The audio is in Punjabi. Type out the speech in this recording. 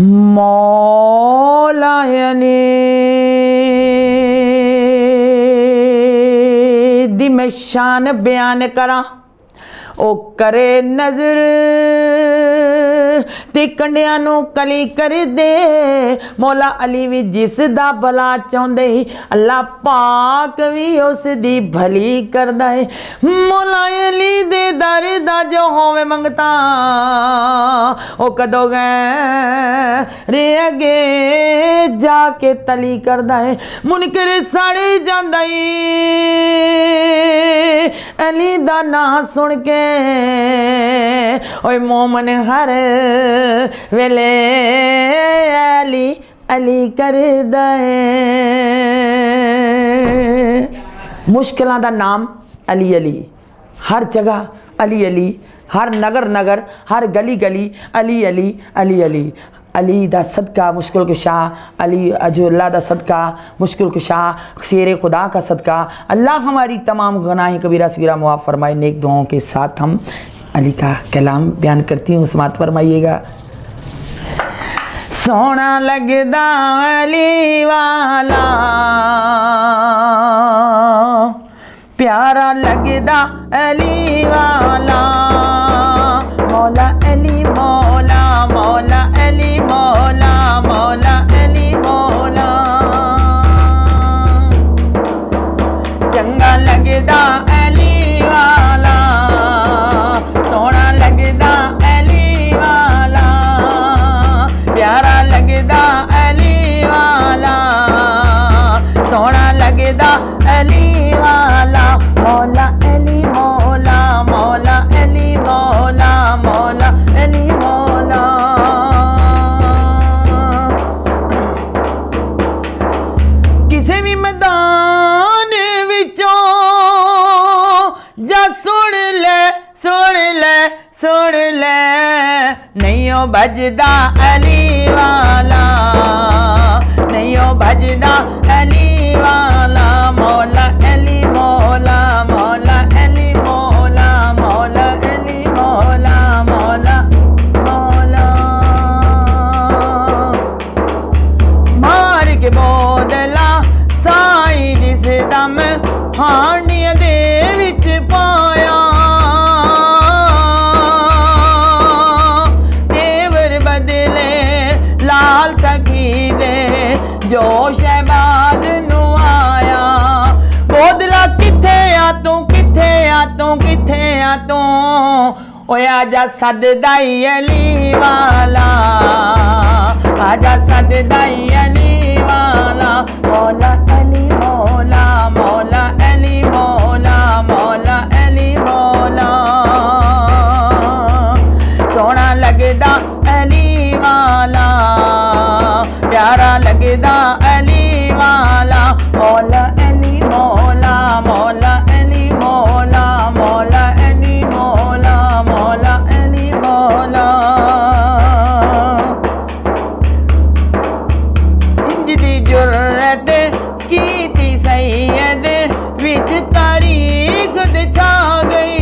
مولا یعنی دی مشان بیان کرا او کرے نظر ਤੇ ਕੰਡਿਆਂ ਨੂੰ ਕਲੀ ਕਰ ਦੇ ਮੌਲਾ ਅਲੀ ਵੀ ਜਿਸ ਦਾ ਭਲਾ ਚਾਹੁੰਦੇ ਹੀ ਅੱਲਾ ਪਾਕ ਵੀ ਉਸ ਦੀ ਭਲੀ ਕਰਦਾ ਹੈ ਮੌਲਾ ਅਲੀ ਦੇ ਦਰ ਦਾ ਜੋ ਹੋਵੇ ਮੰਗਤਾ, ਉਹ ਕਦੋਂ ਗਏ ਰੇ ਅਗੇ ਜਾ ਕੇ ਤਲੀ ਕਰਦਾ ਹੈ ਮੁਨਕਰ ਸੜ ਜਾਂਦਾ ਈ। ਅਲੀ ਦਾ ਨਾਂ ਸੁਣ ਕੇ ਓਏ ਮੋਮਨ ਹਰ ਵੇਲੇ ਅਲੀ ਅਲੀ ਕਰਦਾ ਏ ਮੁਸ਼ਕਿਲਾਂ ਦਾ ਨਾਮ ਅਲੀ ਅਲੀ ਹਰ ਜਗ੍ਹਾ ਅਲੀ ਅਲੀ ਹਰ ਨਗਰ ਨਗਰ ਹਰ ਗਲੀ ਗਲੀ ਅਲੀ ਅਲੀ ਅਲੀ ਅਲੀ अली दा सदका मुश्किल कुशा, अली अजल्ला दा सदका मुश्किल कुशा, शेर खुदा का सदका। अल्लाह हमारी तमाम गुनाह, कबीरा, सगीरा, मुआफ़ फरमाए, नेक दुआओं के साथ हम अली का कलाम बयान करती हूँ। समात फरमाइएगा। सोना लगदा अली वाला, प्यारा लगदा अली वाला। ਭਜਦਾ ਅਲੀ ਵਾਲਾ। ਨਹੀਂ ਉਹ ਭਜਦਾ ਅਲੀ ਵਾਲਾ, ਮੌਲਾ ਅਲੀ, ਮੌਲਾ ਮੌਲਾ ਅਲੀ, ਮੌਲਾ ਮੌਲਾ ਅਲੀ, ਮੌਲਾ ਮੌਲਾ ਮੌਲਾ। ਮਾਰ ਕੇ ਬੋਦਲਾ ਸਾਈ ਜਿਸ ਦਮ ਹਾਂਡੀਆਂ ਦੇ ਵਿੱਚ ਪਾਇਆ। ਕਿੱਥੇ ਆ ਤੂੰ। ਓਏ ਆਜਾ ਸੱਦਦਾ ਈ ਅਲੀ ਵਾਲਾ ਆਜਾ ਸੱਦਦਾ ਈ ਅਲੀ ਵਾਲਾ ਮੌਲਾ ਅਲੀ ਮੌਲਾ ਮੌਲਾ ਅਲੀ ਮੌਲਾ ਮੌਲਾ ਅਲੀ ਮੌਲਾ। ਸੋਹਣਾ ਲੱਗਦਾ ਅਲੀ ਵਾਲਾ ਪਿਆਰਾ ਲੱਗਦਾ ਕੀਤੀ ਸੈਦ ਵਿੱਚ ਤਾਰੀਖ ਛਾ ਗਈ।